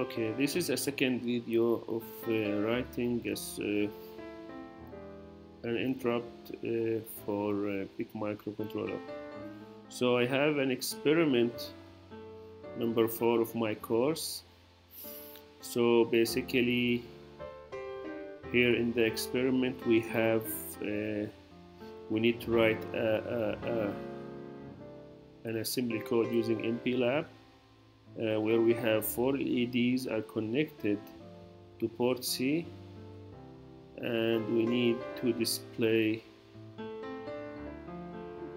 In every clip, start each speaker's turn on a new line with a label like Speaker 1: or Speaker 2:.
Speaker 1: okay this is a second video of uh, writing as uh, an interrupt uh, for a PIC microcontroller. So I have an experiment number four of my course. So basically here in the experiment we have uh, we need to write a, a, a, an assembly code using MPLAB uh, where we have four LEDs are connected to port C and we need to display uh,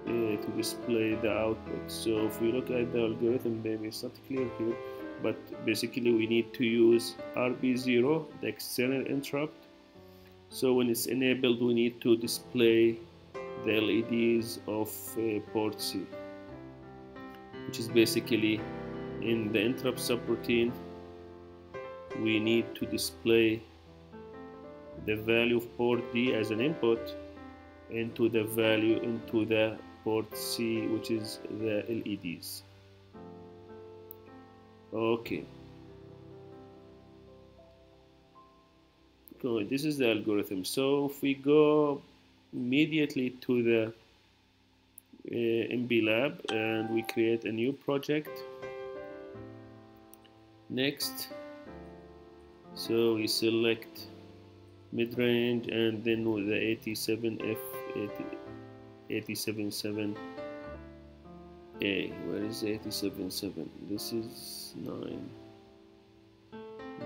Speaker 1: to display the output. So if we look at the algorithm maybe it's not clear here but basically we need to use RB0 the external interrupt. So when it's enabled we need to display the LEDs of uh, port C which is basically in the interrupt subroutine we need to display the value of port D as an input into the value into the port C which is the LEDs okay. So this is the algorithm. So if we go immediately to the uh, MPLAB and we create a new project next. So we select mid-range and then with the 87F 877 A. Where is 877 this is 9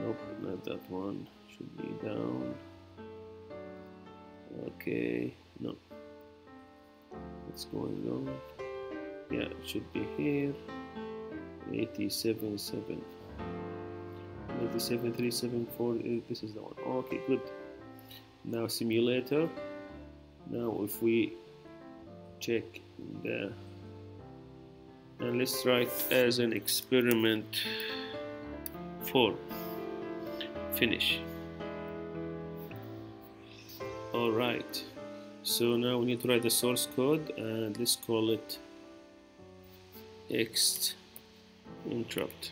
Speaker 1: nope not that one. Should be down. Okay no. What's going on? Yeah it should be here. 877 87374 this is the one. Okay good. Now simulator. Now if we check the and let's write as an experiment 4 finish. Alright so now we need to write the source code and let's call it ext interrupt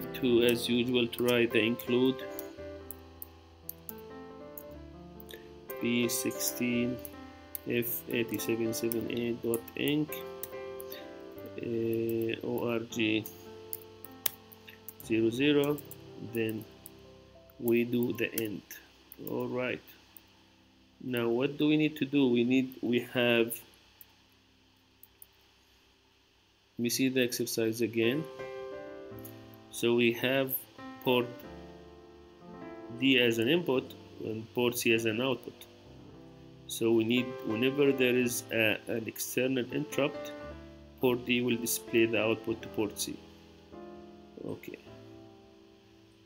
Speaker 1: need to as usual to write the include p16 f877a.inc uh, org 00 then we do the end. All right. Now what do we need to do? We need we have we see the exercise again so we have port D as an input and port C as an output. So we need whenever there is a, an external interrupt port D will display the output to port C. Okay.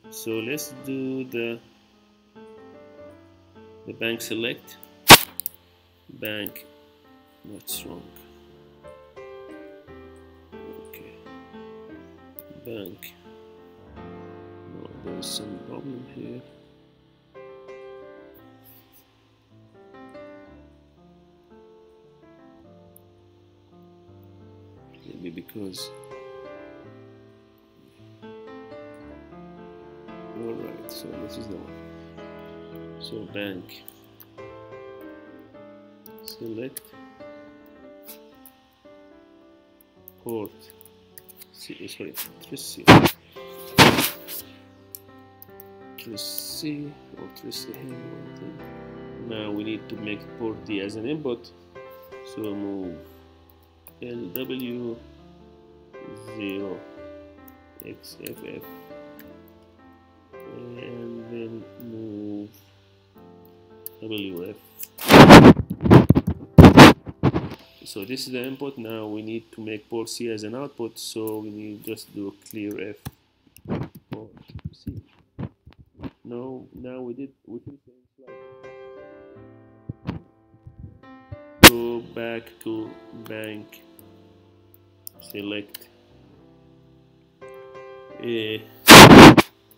Speaker 1: So let's do the the bank select. Bank what's wrong. Okay. Bank there's some problem here. Maybe because alright, so this is the one. So bank select port C sorry 3 tracy or tracy Hamilton. Now we need to make Port D as an input. So move LW 0 XFF and then move WF. So this is the input. Now we need to make port C as an output. So we need just do clear F no now we did we did go back to bank select a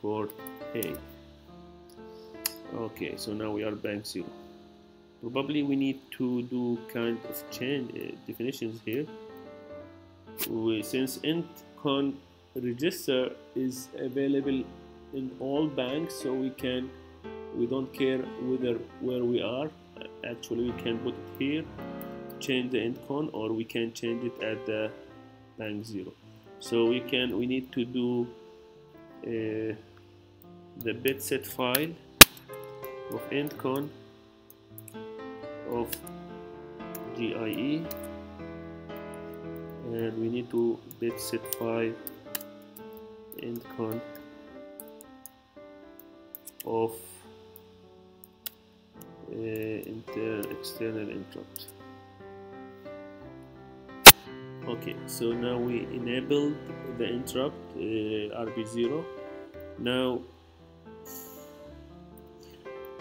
Speaker 1: port A. Okay so now we are bank 0 probably we need to do kind of change uh, definitions here. We, since int con register is available in all banks so we can we don't care whether where we are. Actually we can put it here change the int con or we can change it at the bank zero. So we can we need to do uh, the bit set file of int con of GIE and we need to bit set file int con of uh, external interrupt okay so now we enabled the interrupt uh, RB0 now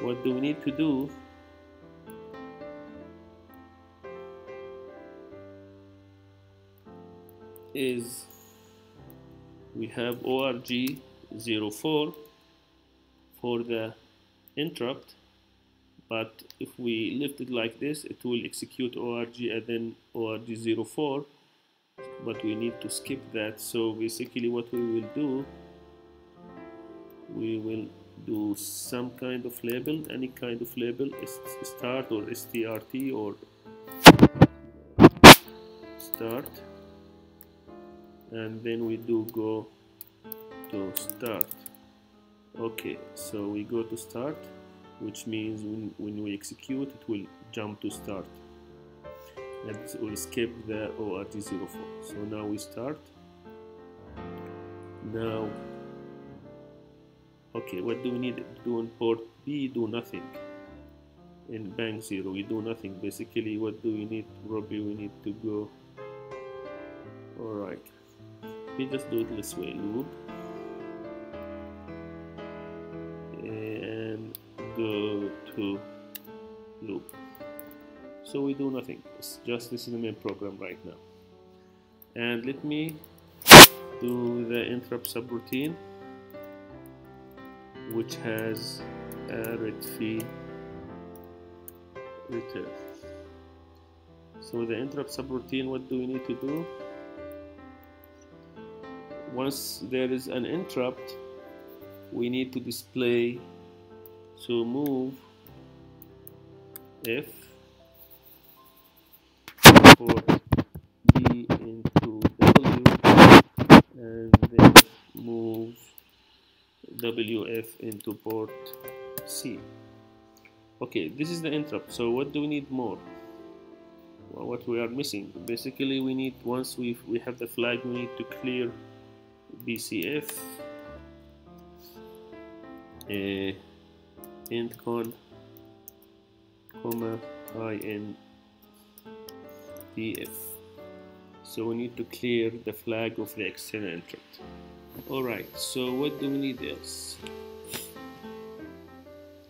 Speaker 1: what do we need to do? Is we have org 04 for the interrupt but if we lift it like this it will execute org and then org 04 but we need to skip that. So basically what we will do we will do some kind of label any kind of label start or strt or start and then we do go to start okay so we go to start which means when, when we execute it will jump to start. And will skip the org04 so now we start. Now okay what do we need? To do on port B do nothing. In bank 0 we do nothing. Basically what do we need? Probably we need to go. Alright we just do it this way loop loop. So we do nothing. It's just this is the main program right now. And let me do the interrupt subroutine which has a RETFIE return. So the interrupt subroutine what do we need to do? Once there is an interrupt we need to display so move if port B into W and then move WF into port C. Okay this is the interrupt. So what do we need more? Well, what we are missing. Basically we need once we we have the flag we need to clear BCF uh, con comma INDF so we need to clear the flag of the external interrupt alright so what do we need else?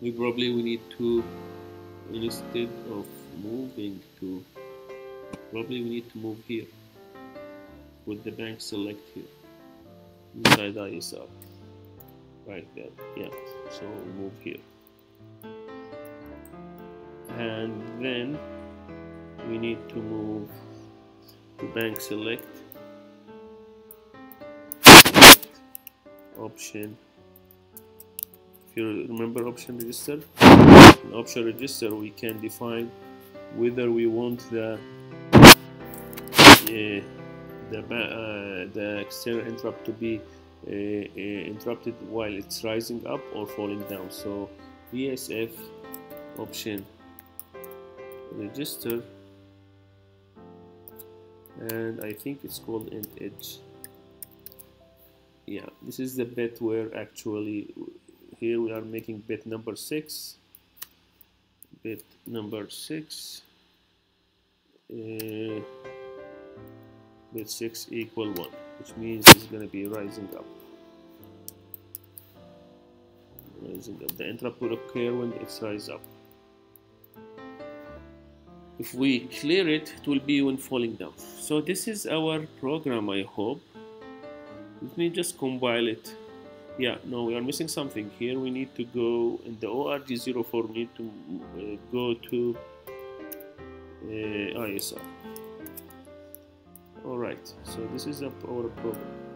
Speaker 1: We probably we need to instead of moving to probably we need to move here. With the bank select here. Inside ISR right there yeah. So move here and then we need to move to bank select. Option. If you remember option register in option register we can define whether we want the uh, the, uh, the external interrupt to be uh, uh, interrupted while it's rising up or falling down. So BSF option register. And I think it's called int edge. Yeah this is the bit where actually here we are making bit number 6 bit number 6 uh, bit 6 equal 1 which means it's going to be rising up. Rising up. The interrupt will occur when it's rise up if we clear it it will be when falling down. So this is our program I hope. Let me just compile it. Yeah no we are missing something here. We need to go in the org04 we need to uh, go to uh, ISR alright so this is our program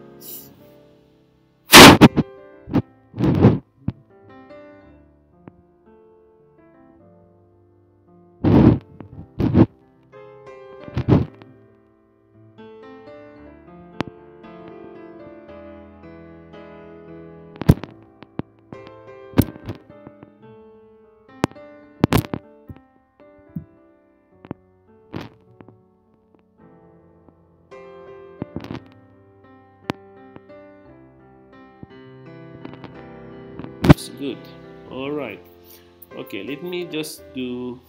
Speaker 1: good. All right. Okay let me just do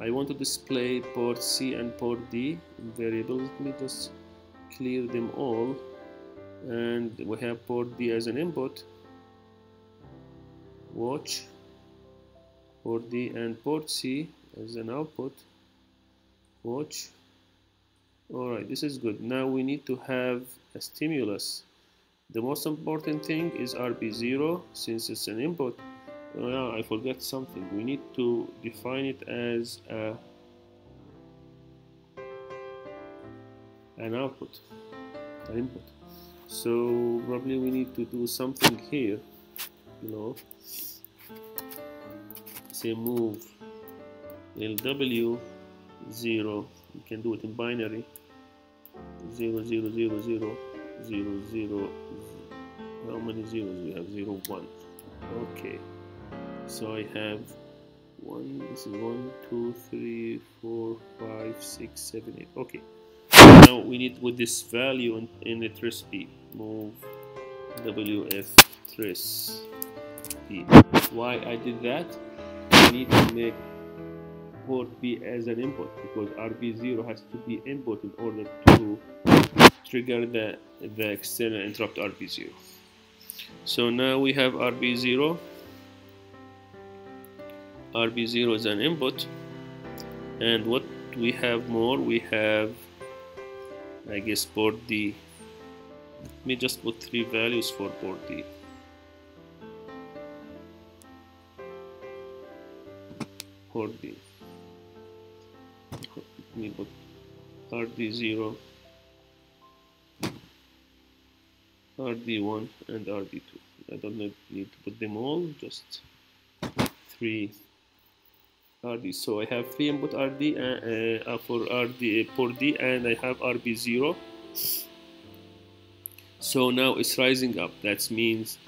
Speaker 1: I want to display port C and port D variables. Let me just clear them all. And we have port D as an input. Watch. Port D and port C as an output. Watch. Alright this is good. Now we need to have a stimulus the most important thing is RB0 since it's an input. Oh I forget something. We need to define it as a, an output an input. So probably we need to do something here you know. Say move LW 0 you can do it in binary. 0 0 0 0 zero zero how many zeros we have? Zero one. Okay. So I have one this is one two three four five six seven eight. Okay. Now we need with this value in, in the TRISB move WF trace B why I did that? I need to make port B as an input because RB0 has to be input in order to trigger the, the external interrupt RB0. So now we have RB0. RB0 is an input. And what we have more, we have, I guess, port D. Let me just put three values for port D. Port D. Let me put RD0 RD1 and RD2 I don't need to put them all just three RD so I have three input RD uh, uh, for RD port D and I have RB0 so now it's rising up. That means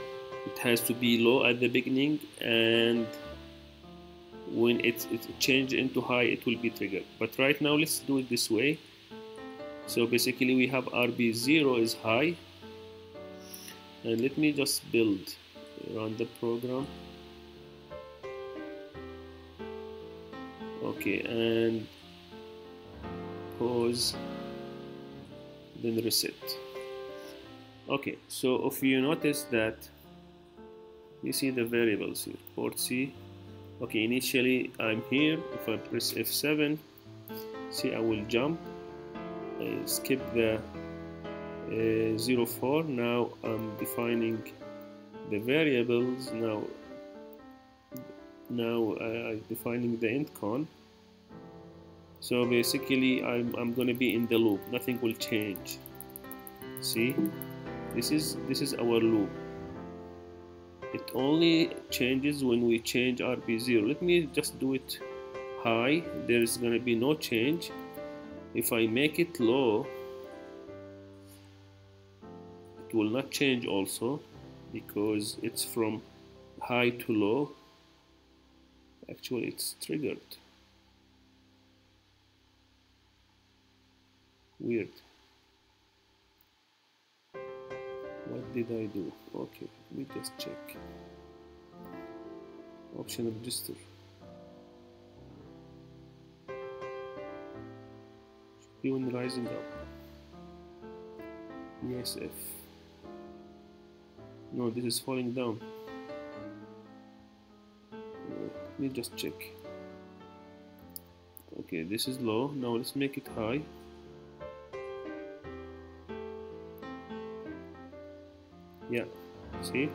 Speaker 1: it has to be low at the beginning and when it, it change into high it will be triggered. But right now let's do it this way. So basically we have RB0 is high and let me just build run the program. Okay and pause then reset. Okay so if you notice that you see the variables here port C. Okay initially I'm here if I press F7 see I will jump. I skip the uh, 04 now I'm defining the variables now now I'm defining the int con. So basically I'm, I'm gonna be in the loop nothing will change. See? This is this is our loop. It only changes when we change RB0 let me just do it high. There is gonna be no change. If I make it low will not change also because it's from high to low. Actually it's triggered. Weird. What did I do? Okay let me just check. Option register. When rising up. BSF no this is falling down. Let me just check. Okay this is low. Now let's make it high. Yeah see?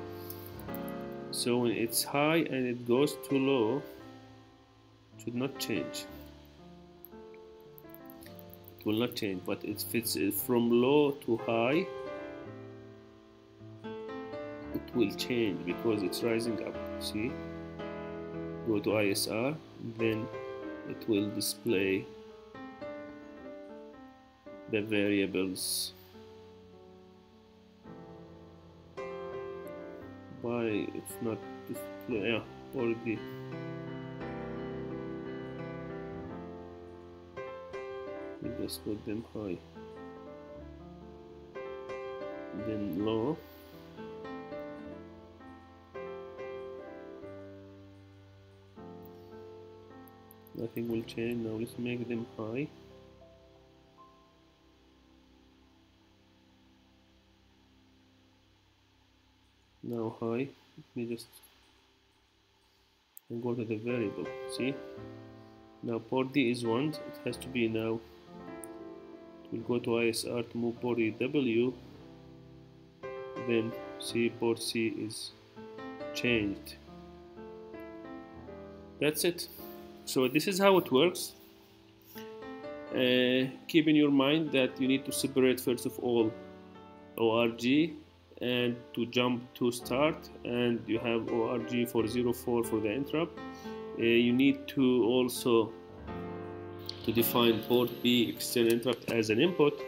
Speaker 1: So when it's high and it goes too low it should not change. It will not change but if it's from low to high it will change because it's rising up see? Go to ISR then it will display the variables. Why it's not display yeah already we just put them high. Then low nothing will change now let's make them high. Now high let me just go to the variable see? Now port D is 1 it has to be now we'll go to ISR to move port W then see port C is changed. That's it so this is how it works. Uh, keep in your mind that you need to separate first of all ORG and to jump to start and you have org 404 for the interrupt uh, you need to also to define port b external interrupt as an input.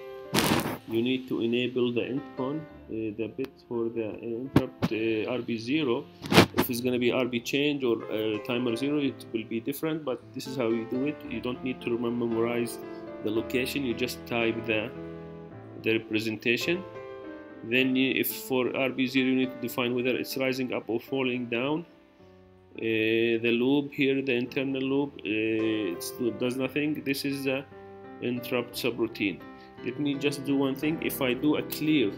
Speaker 1: You need to enable the intcon uh, the bit for the interrupt uh, rb0 if it's going to be rb change or uh, timer 0 it will be different but this is how you do it. You don't need to memorize the location you just type the the representation. Then you, if for RB0 you need to define whether it's rising up or falling down uh, the loop here the internal loop uh, it does nothing. This is the interrupt subroutine. Let me just do one thing. If I do a clear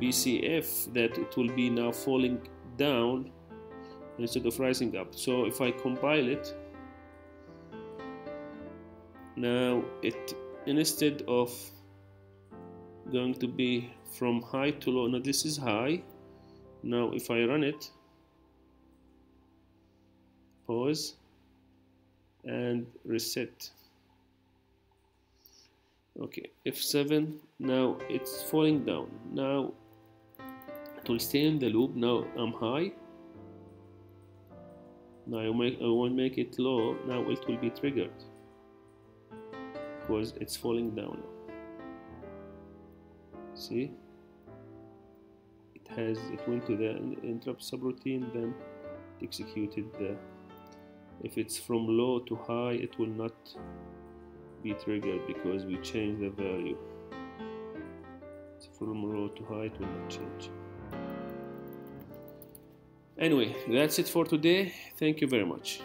Speaker 1: BCF that it will be now falling down instead of rising up. So if I compile it now it instead of going to be from high to low now this is high. Now if I run it pause and reset. Okay F7 now it's falling down. Now it will stay in the loop now I'm high now I, make, I want to make it low. Now it will be triggered. Because it's falling down. See? It has it went to the interrupt subroutine then executed the if it's from low to high it will not be triggered because we changed the value. From low to high it will not change anyway that's it for today. Thank you very much